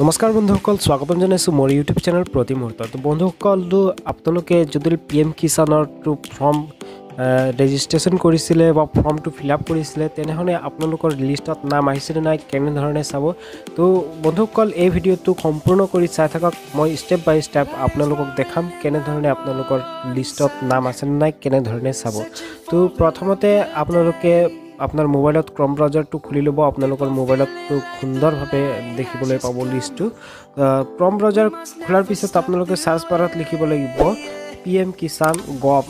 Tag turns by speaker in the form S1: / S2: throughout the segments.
S1: নমস্কাৰ বন্ধুসকল স্বাগতম জনাইছোঁ মোৰ ইউটিউব চেনেল প্ৰতি মুহূৰ্তত। বন্ধুসকলটো আপোনালোকে যদি পি এম কিষাণৰটো ফৰ্ম ৰেজিষ্ট্ৰেশ্যন কৰিছিলে বা ফৰ্মটো ফিল আপ কৰিছিলে তেনেহ'লে আপোনালোকৰ লিষ্টত নাম আহিছেনে নাই কেনেধৰণে চাব? তো বন্ধুসকল এই ভিডিঅ'টো সম্পূৰ্ণ কৰি চাই থাকক। মই ষ্টেপ বাই ষ্টেপ আপোনালোকক দেখাম কেনেধৰণে আপোনালোকৰ লিষ্টত নাম আছেনে নাই কেনেধৰণে চাব। তো প্ৰথমতে আপোনালোকে আপোনাৰ মোবাইলত ক্ৰম ব্ৰাউজাৰটো খুলি ল'ব আপোনালোকৰ মোবাইলতটো সুন্দৰভাৱে দেখিবলৈ পাব লিষ্টটো। ক্ৰম ব্ৰাউজাৰ খোলাৰ পিছত আপোনালোকে চাৰ্চ বাৰত লিখিব লাগিব P M Kisan gov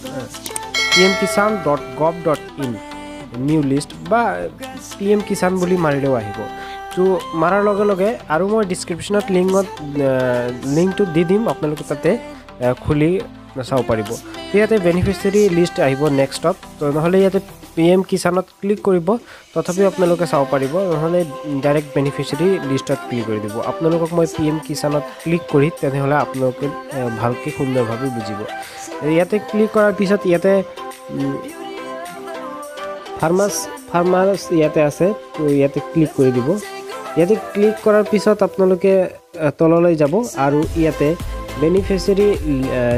S1: P M Kisan dot gov dot in new list বা পি এম কিষাণ বুলি মাৰিলেও আহিব। তো মাৰাৰ লগে লগে আৰু মই ডিছক্ৰিপশ্যনত লিংকত লিংকটো দি দিম আপোনালোকে তাতে খুলি চাব পাৰিব। ইয়াতে বেনিফিচিয়াৰী লিষ্ট আহিব নেক্সটত তো নহ'লে ইয়াতে পি এম কিষাণত ক্লিক কৰিব তথাপিও আপোনালোকে চাব পাৰিব নহ'লে ডাইৰেক্ট বেনিফিচিয়াৰী লিষ্টত ক্লিক কৰি দিব আপোনালোকক মই পি এম কিষাণত ক্লিক কৰি তেনেহ'লে আপোনালোকে ভালকৈ সুন্দৰভাৱে বুজিব ইয়াতে ক্লিক কৰাৰ পিছত ইয়াতে ফাৰ্মাছ ফাৰ্মাছ ইয়াতে আছে তো ইয়াতে ক্লিক কৰি দিব ইয়াতে ক্লিক কৰাৰ পিছত আপোনালোকে তললৈ যাব আৰু ইয়াতে বেনিফিচিয়াৰী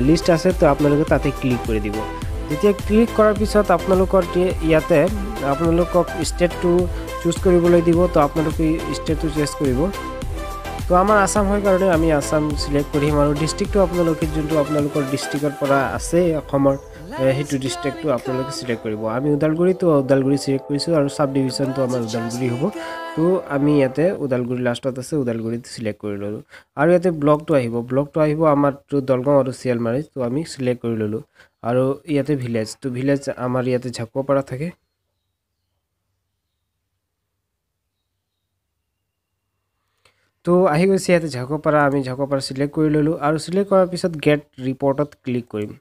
S1: লিষ্ট আছে তো আপোনালোকে তাতে ক্লিক কৰি দিব যেতিয়া ক্লিক কৰাৰ পিছত আপোনালোকৰ ইয়াতে আপোনালোকক ষ্টেটটো চুজ কৰিবলৈ দিব তো আপোনালোকে ষ্টেটটো চুজ কৰিব। তো আমাৰ আছাম হয় কাৰণে আমি আছাম চিলেক্ট কৰিম আৰু ডিষ্ট্ৰিক্টটো আপোনালোকে যোনটো আপোনালোকৰ ডিষ্ট্ৰিক্টৰ পৰা আছে অসমৰ সেইটো ডিষ্ট্ৰিক্টটো আপোনালোকে চিলেক্ট কৰিব। আমি ওদালগুৰিটো ওদালগুৰি চিলেক্ট কৰিছোঁ আৰু চাব ডিভিশ্যনটো আমাৰ ওদালগুৰি হ'ব। তো আমি ইয়াতে ওদালগুৰি লাষ্টত আছে ওদালগুৰিত চিলেক্ট কৰি ল'লোঁ। আৰু ইয়াতে ব্লকটো আহিব। ব্লকটো আহিব আমাৰটো দলগাঁও আৰু চিয়ালমাৰী তো আমি চিলেক্ট কৰি ল'লোঁ। আৰু ইয়াতে ভিলেজ তো ভিলেজ আমাৰ ইয়াতে ঝাকুৱাপাৰা থাকে। তো আহি গৈছে ইয়াতে ঝাকুৱাপাৰা আমি ঝাকুৱাপাৰা চিলেক্ট কৰি ল'লোঁ আৰু চিলেক্ট কৰাৰ পিছত গেট ৰিপৰ্টত ক্লিক কৰিম।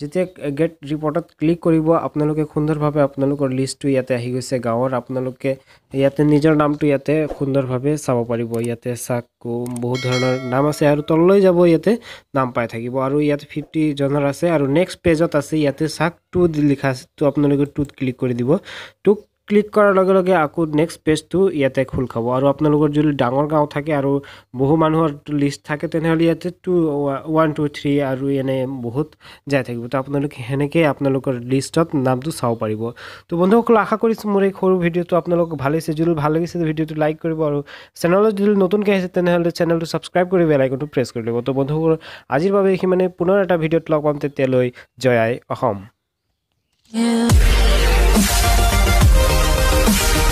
S1: যেতিয়া গেট ৰিপৰ্টত ক্লিক কৰিব আপোনালোকে সুন্দৰভাৱে আপোনালোকৰ লিষ্টটো ইয়াতে আহি গৈছে গাঁৱৰ আপোনালোকে ইয়াতে নিজৰ নামটো ইয়াতে সুন্দৰভাৱে চাব পাৰিব। ইয়াতে চাকো বহুত ধৰণৰ নাম আছে আৰু তললৈ যাব ইয়াতে নাম পাই থাকিব। আৰু ইয়াতে ফিফটি জনৰ আছে আৰু নেক্সট পেজত আছে ইয়াতে চাক টু লিখা আছে তো আপোনালোকে টুত ক্লিক কৰি দিব। টুক ক্লিক কৰাৰ লগে লগে আকৌ নেক্সট পেজটো ইয়াতে খোল খাব। আৰু আপোনালোকৰ যদি ডাঙৰ গাঁও থাকে আৰু বহু মানুহৰ লিষ্ট থাকে তেনেহ'লে ইয়াতে টু ওৱান টু থ্ৰী আৰু এনে বহুত যাই থাকিব। তো আপোনালোকে সেনেকৈ আপোনালোকৰ লিষ্টত নামটো চাব পাৰিব। তো বন্ধুসকল আশা কৰিছোঁ মোৰ এই সৰু ভিডিঅ'টো আপোনালোকক ভাল লাগিছে। যদি ভাল লাগিছে ভিডিঅ'টো লাইক কৰিব আৰু চেনেলত যদি নতুনকৈ আহিছে তেনেহ'লে চেনেলটো ছাবস্ক্ৰাইব কৰি বেল আইকনটো প্ৰেছ কৰি ল'ব। তো বন্ধুসকল আজিৰ বাবে এইখিনিমানে পুনৰ এটা ভিডিঅ'ত লগ পাম তেতিয়ালৈ জয় আই অসম.
S2: Dance.